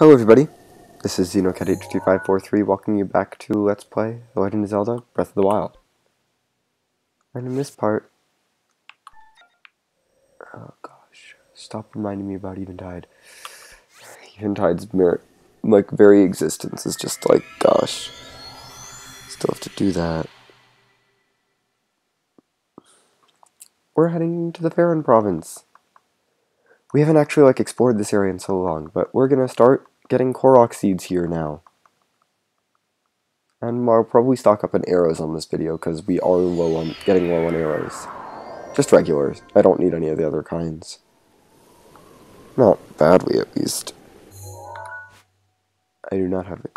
Hello everybody, this is XenoCat2543 welcoming you back to Let's Play The Legend of Zelda Breath of the Wild. And in this part... Oh gosh, stop reminding me about Eventide. Eventide's like, very existence is just like, gosh, still have to do that. We're heading to the Faron province. We haven't actually like explored this area in so long, but we're gonna start getting Korok seeds here now. And I'll probably stock up on arrows on this video because we are low on getting low on arrows. Just regulars. I don't need any of the other kinds. Not badly, at least. I do not have the.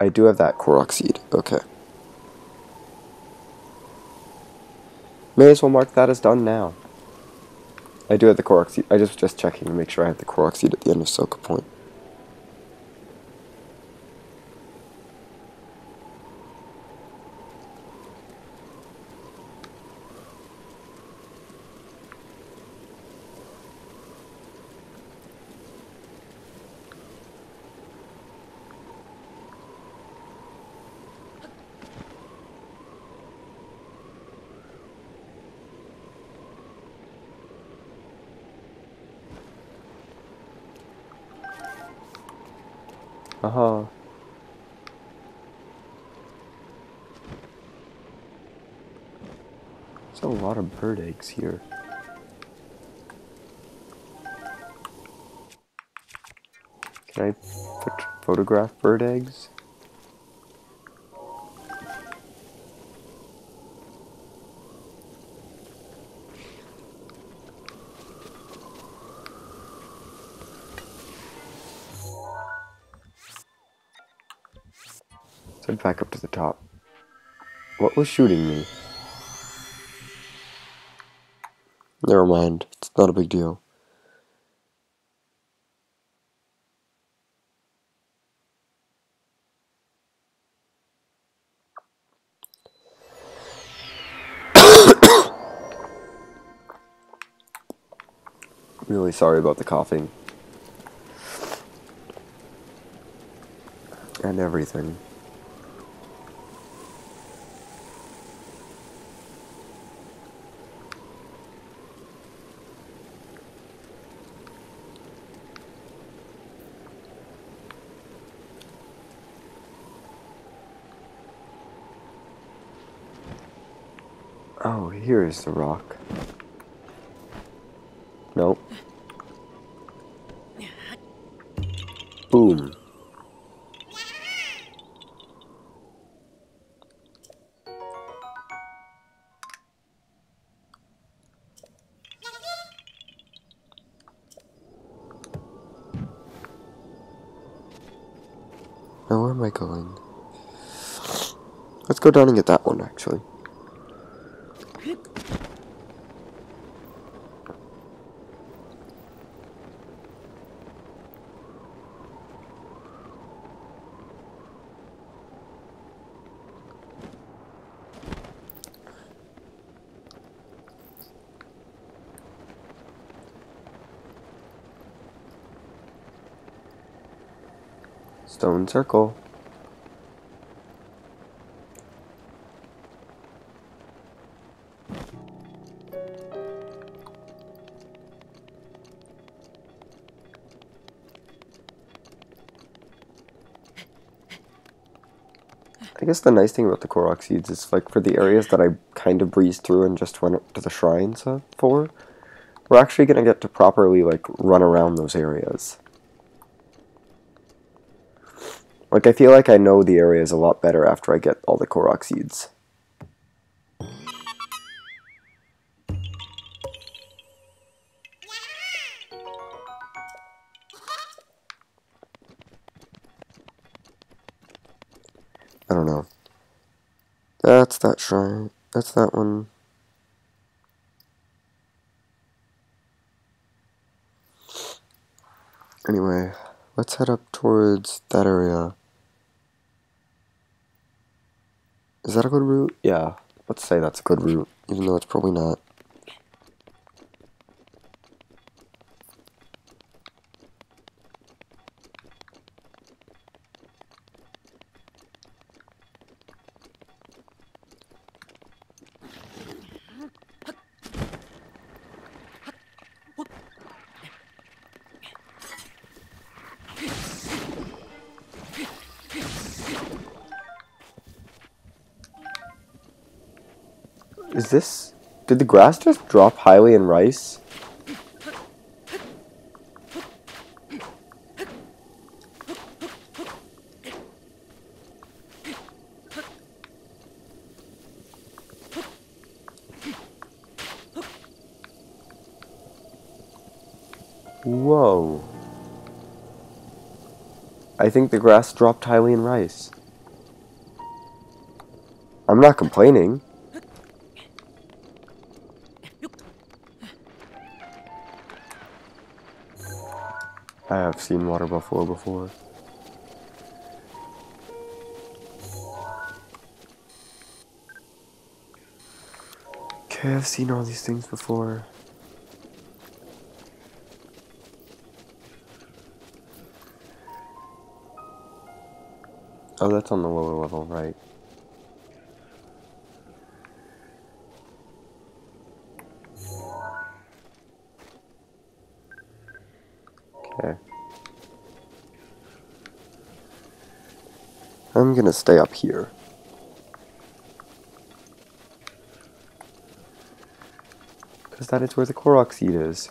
I do have that Korok seed. Okay. May as well mark that as done now. I do have the Korok seed. I just just checking to make sure I have the Korok seed at the end of Soka Point. Uh-huh. There's a lot of bird eggs here. Can I photograph bird eggs? Head back up to the top. What was shooting me? Never mind. It's not a big deal. really sorry about the coughing. And everything. Oh, here is the rock. Nope. Boom. Now where am I going? Let's go down and get that one, actually. Stone circle. I guess the nice thing about the Korok seeds is like for the areas that I kind of breezed through and just went to the shrines uh, for, we're actually going to get to properly like run around those areas. Like, I feel like I know the areas a lot better after I get all the Korok seeds. I don't know. That's that shrine. That's that one. Anyway, let's head up towards that area. Is that a good route? Yeah, let's say that's a good route, even though it's probably not. Is this... Did the grass just drop Hylian rice? Whoa. I think the grass dropped Hylian rice. I'm not complaining. I have seen water buffalo before. Okay, I've seen all these things before. Oh, that's on the lower level, right. Okay. I'm gonna stay up here. Because that is where the Korok seed is.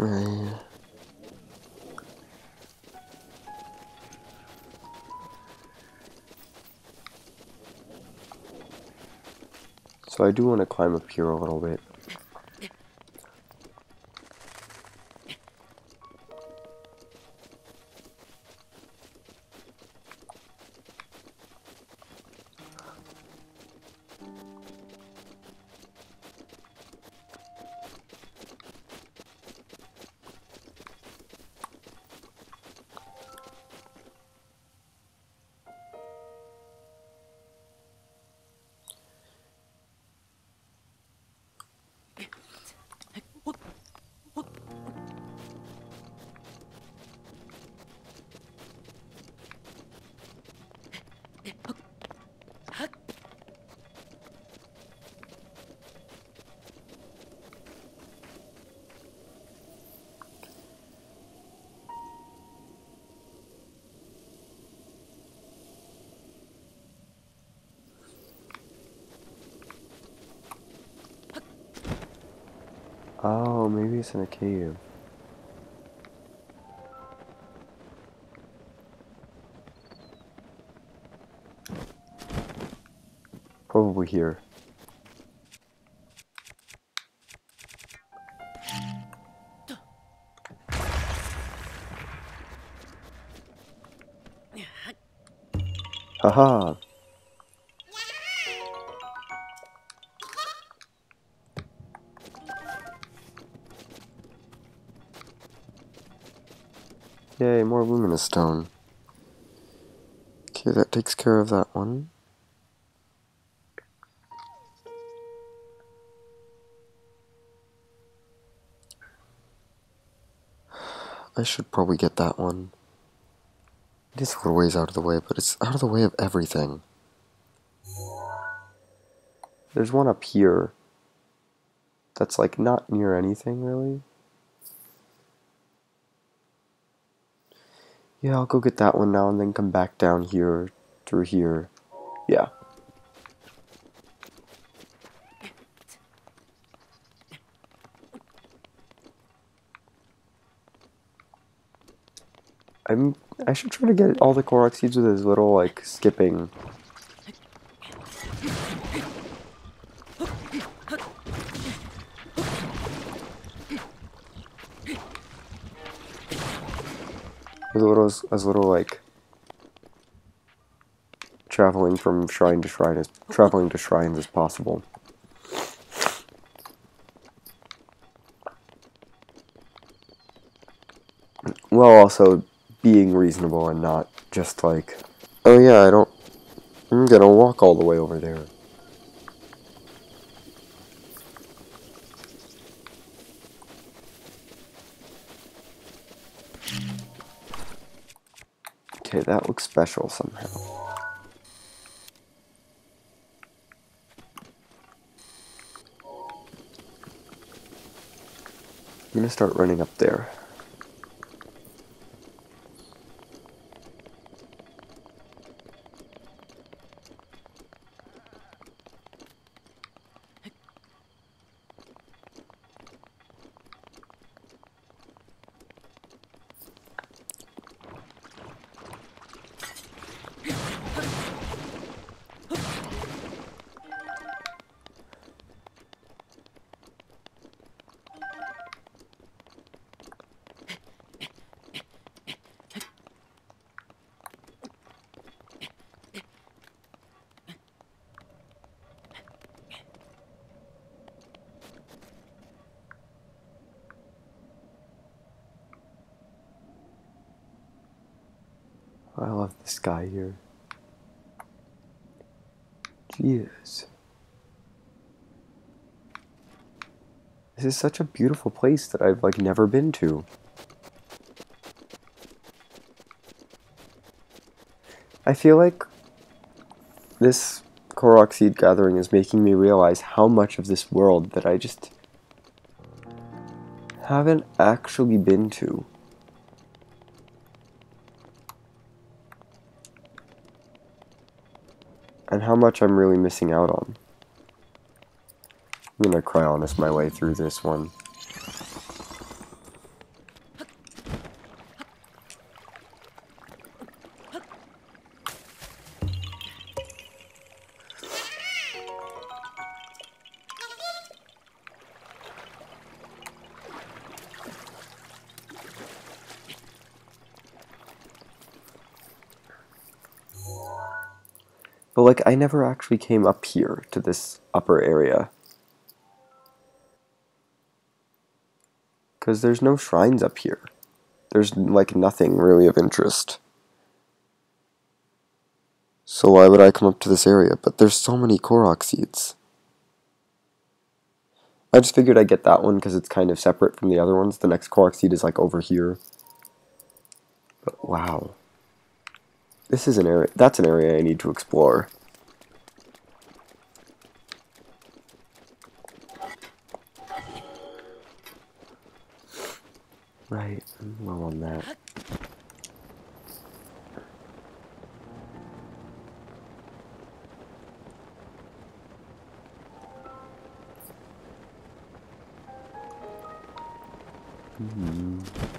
So I do want to climb up here a little bit. Oh, maybe it's in a cave. Probably here. Haha. Yay, more luminous stone. Okay, that takes care of that one. I should probably get that one. It is a little ways out of the way, but it's out of the way of everything. There's one up here that's like not near anything really. Yeah, I'll go get that one now and then come back down here through here. Yeah. I'm. I should try to get all the Korok seeds with as little like skipping. As little as, as little like traveling from shrine to shrine as traveling to shrines as possible. While also being reasonable and not just like, oh yeah, I don't, I'm gonna walk all the way over there. Okay, that looks special somehow. I'm gonna start running up there. I love the sky here. Jesus. This is such a beautiful place that I've like never been to. I feel like this Korok seed gathering is making me realize how much of this world that I just haven't actually been to. And how much I'm really missing out on. I'm gonna Cryonis my way through this one. Like I never actually came up here to this upper area. Cause there's no shrines up here. There's like nothing really of interest. So why would I come up to this area? But there's so many Korok seeds. I just figured I'd get that one because it's kind of separate from the other ones. The next Korok seed is like over here. But wow. This is an area, that's an area I need to explore. Right, I'm low on that. Mm -hmm.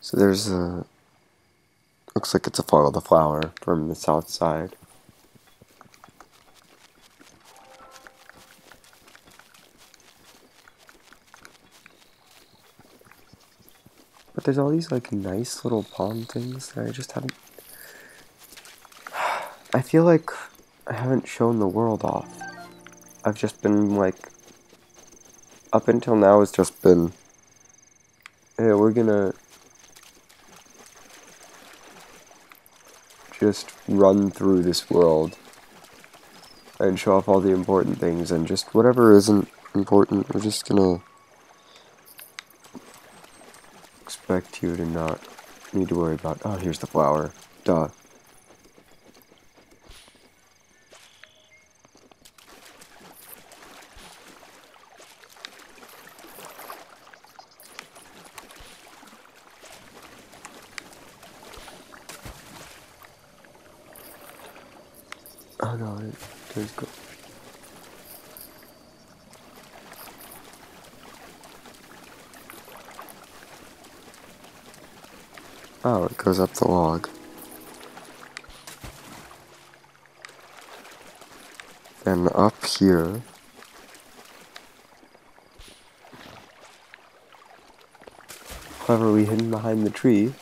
So there's a, looks like it's a follow the flower from the south side. There's all these like nice little pond things that I just haven't, I feel like I haven't shown the world off. I've just been like, up until now it's just been, hey, we're gonna just run through this world and show off all the important things and just whatever isn't important, we're just gonna expect you to not need to worry about. Oh, here's the flower. Duh. Oh no, there's go. Oh, it goes up the log. Then up here. Cleverly hidden behind the tree.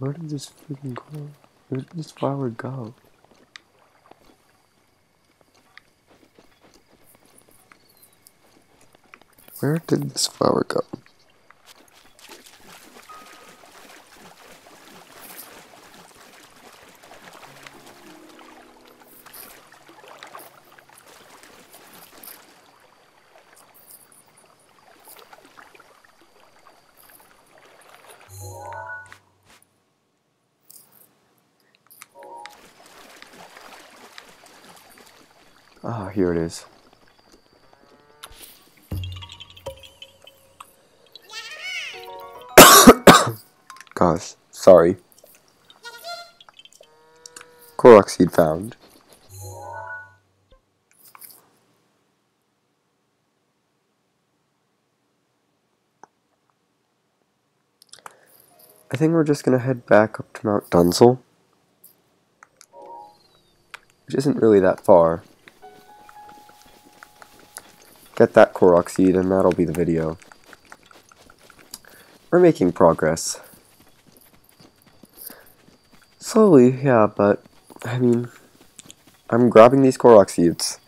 Where did this freaking go? Where did this flower go? Where did this flower go? Sorry. Korok seed found. I think we're just gonna head back up to Mount Dunsel. Which isn't really that far. Get that Korok seed and that'll be the video. We're making progress. Slowly, yeah, but, I mean, I'm grabbing these Korok seeds.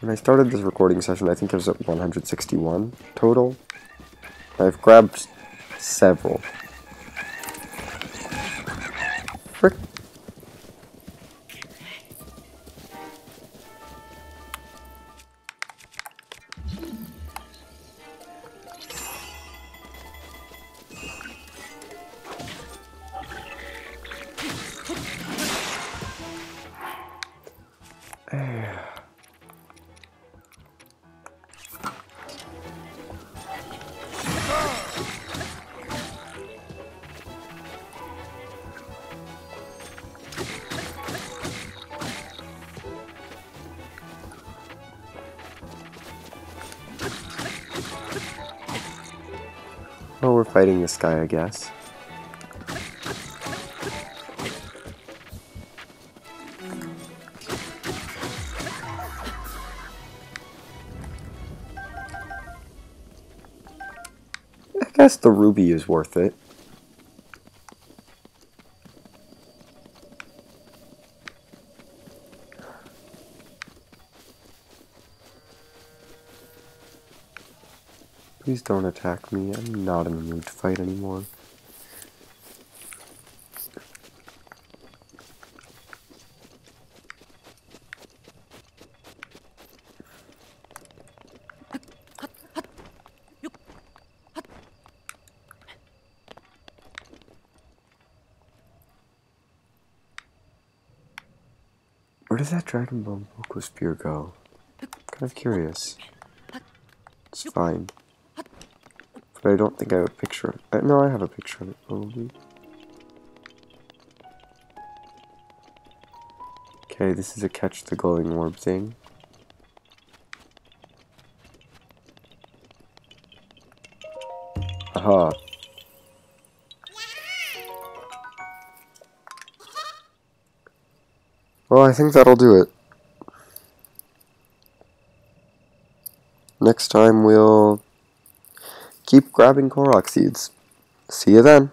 When I started this recording session, I think it was at 161 total. I've grabbed several. Fighting this guy, I guess. I guess the ruby is worth it. Please don't attack me. I'm not in the mood to fight anymore. Where does that Dragon Bone Boko Spear go? kind of curious. It's fine. But I don't think I have a picture of it. No, I have a picture of it, probably. Okay, this is a catch the glowing orb thing. Aha. Well, I think that'll do it. Next time we'll keep grabbing Korok seeds. See you then.